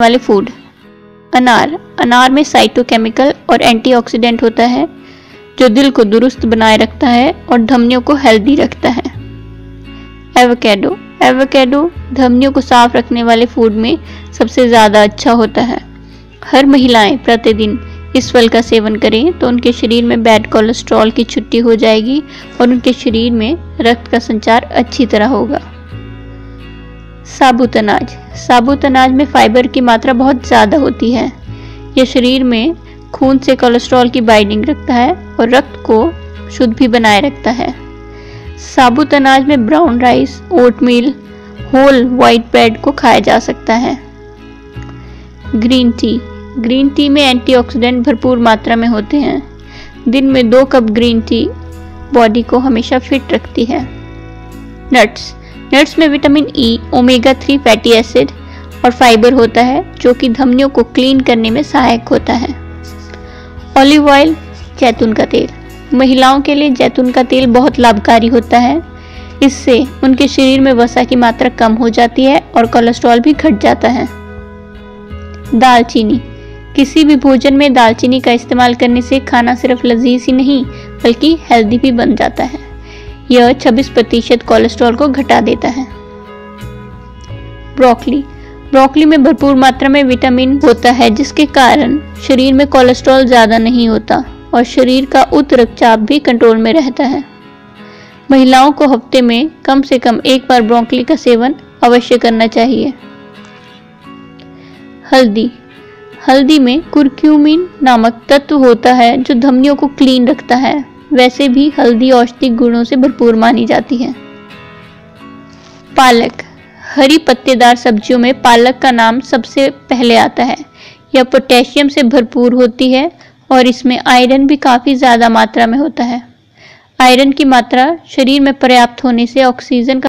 वाले फ़ूड अनार। अनार में साइटोकेमिकल और एंटीऑक्सीडेंट होता है, जो दिल को दुरुस्त बनाए रखता है और धमनियों को हेल्दी रखता है। एवोकेडो एवोकेडो धमनियों को साफ़ रखने वाले फ़ूड में सबसे ज़्यादा अच्छा होता है। हर महिलाएँ प्रतिदिन इस फल का सेवन करें तो उनके शरीर में बैड कोलेस्ट्रॉल की छुट्टी हो जाएगी और उनके शरीर में रक्त का संचार अच्छी तरह होगा। साबुत अनाज साबुत अनाज में फाइबर की मात्रा बहुत ज़्यादा होती है। यह शरीर में खून से कोलेस्ट्रॉल की बाइंडिंग रखता है और रक्त को शुद्ध भी बनाए रखता है। साबुत अनाज में brown rice, oatmeal, whole white bread को खाया जा सकता है। Green tea. ग्रीन टी में एंटीऑक्सीडेंट भरपूर मात्रा में होते हैं। दिन में दो कप ग्रीन टी बॉडी को हमेशा फिट रखती है। नट्स। नट्स में vitamin E omega three fatty acid और फाइबर होता है, जो कि धमनियों को क्लीन करने में सहायक होता है। ऑलिव ऑयल जैतून का तेल। महिलाओं के लिए जैतून का तेल बहुत लाभकारी होता है। इससे उनके शरीर में वसा की मात्रा कम हो जाती है और कोलेस्ट्रॉल भी घट जाता है। दालचीनी। किसी भी भोजन में दालचीनी का इस्तेमाल करने से खाना सिर्फ़ लजीज ही नहीं, बल्कि हेल्दी भी बन जाता है। यह 26 प्रतिशत कोलेस्ट्रॉल को घटा देता है। ब्रोकली। ब्रोकली में भरपूर मात्रा में विटामिन होता है, जिसके कारण शरीर में कोलेस्ट्रॉल ज़्यादा नहीं होता और शरीर का उच्च रक्तचाप भी कंट्रोल में रहता है। महिलाओं को हफ़्ते में कम से कम एक बार ब्रोकली का सेवन अवश्य करना चाहिए। हल्दी। हल्दी में कुरक्यूमिन नामक तत्व होता है, जो धमनियों को क्लीन रखता है। वैसे भी हल्दी औषधिक गुणों से भरपूर मानी जाती है। पालक। हरी पत्तेदार सब्जियों में पालक का नाम सबसे पहले आता है। यह पोटेशियम से भरपूर होती है और इसमें आयरन भी काफ़ी ज़्यादा मात्रा में होता है। आयरन की मात्रा शरीर में पर्याप्त होने से ऑक्सीजन का